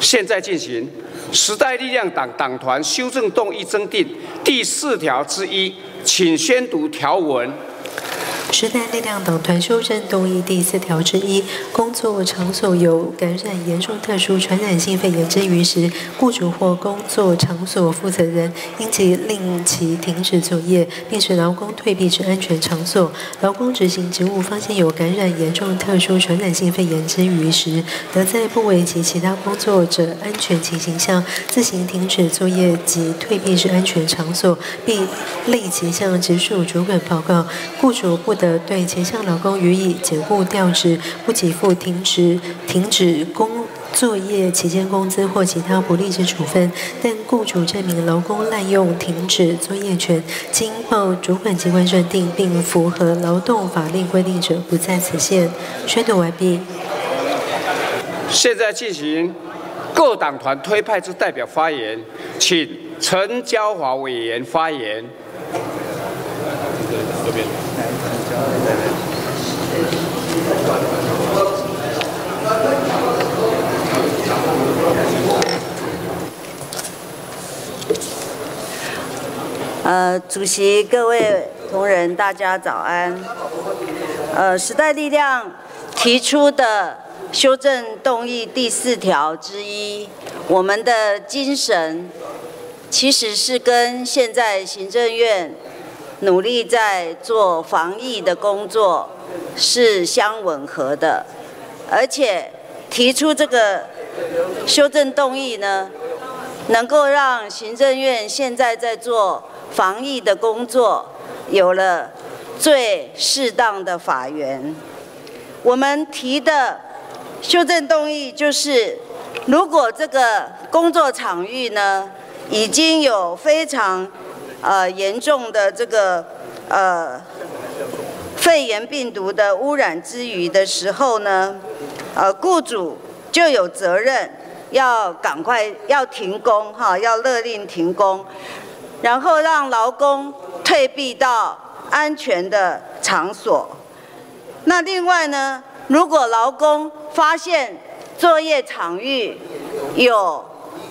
现在进行时代力量党党团修正动议增订第四条之一，请宣读条文。时代力量党团修正动议第四条之一，工作场所有感染严重特殊传染性肺炎之余时，雇主或工作场所负责人应即令其停止作业，并使劳工退避至安全场所。劳工执行职务发现有感染严重特殊传染性肺炎之余时，得在不危及其他工作者安全情形下，自行停止作业及退避至安全场所，并立即向直属主管报告。雇主不的对前项劳工予以解雇调职、不给付停职、停止工作业期间工资或其他不利之处分，但雇主证明劳工滥用停止作业权，经报主管机关认定并符合劳动法令规定者，不在此限。宣读完毕。现在进行各党团推派之代表发言，请陈娇华委员发言。呃，主席、各位同仁，大家早安。呃，时代力量提出的修正动议第四条之一，我们的精神其实是跟现在行政院。努力在做防疫的工作是相吻合的，而且提出这个修正动议呢，能够让行政院现在在做防疫的工作有了最适当的法源。我们提的修正动议就是，如果这个工作场域呢已经有非常呃，严重的这个呃肺炎病毒的污染之余的时候呢，呃，雇主就有责任要赶快要停工哈，要勒令停工，然后让劳工退避到安全的场所。那另外呢，如果劳工发现作业场域有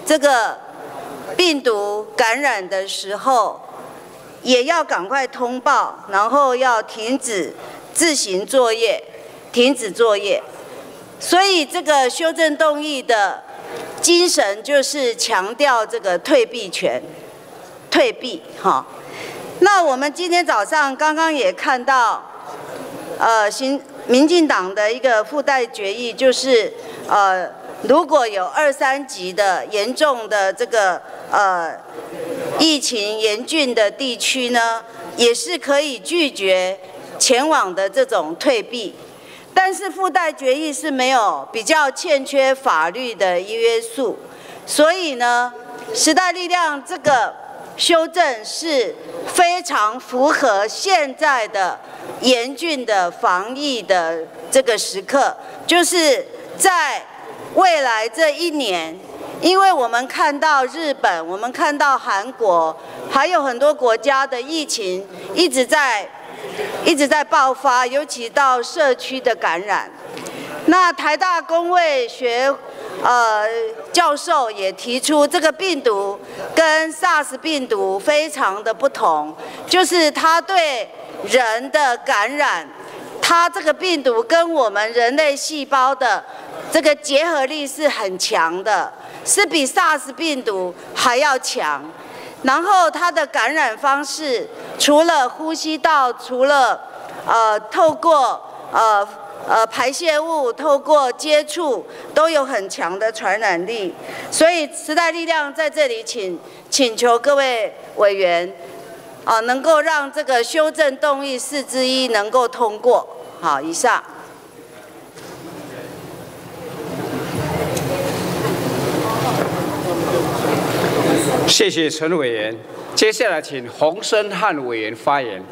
这个。病毒感染的时候，也要赶快通报，然后要停止自行作业，停止作业。所以这个修正动议的精神就是强调这个退避权，退避哈。那我们今天早上刚刚也看到，呃，新民进党的一个附带决议就是，呃。如果有二三级的严重的这个呃疫情严峻的地区呢，也是可以拒绝前往的这种退避，但是附带决议是没有比较欠缺法律的约束，所以呢，时代力量这个修正是非常符合现在的严峻的防疫的这个时刻，就是在。未来这一年，因为我们看到日本，我们看到韩国，还有很多国家的疫情一直在一直在爆发，尤其到社区的感染。那台大公卫学呃教授也提出，这个病毒跟 SARS 病毒非常的不同，就是它对人的感染，它这个病毒跟我们人类细胞的。这个结合力是很强的，是比 SARS 病毒还要强。然后它的感染方式，除了呼吸道，除了呃透过呃呃排泄物，透过接触，都有很强的传染力。所以时代力量在这里请请求各位委员，啊，能够让这个修正动议四之一能够通过。好，以上。谢谢陈委员，接下来请洪生汉委员发言。